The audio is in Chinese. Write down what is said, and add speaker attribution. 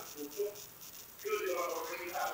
Speaker 1: Hukum kedewaan.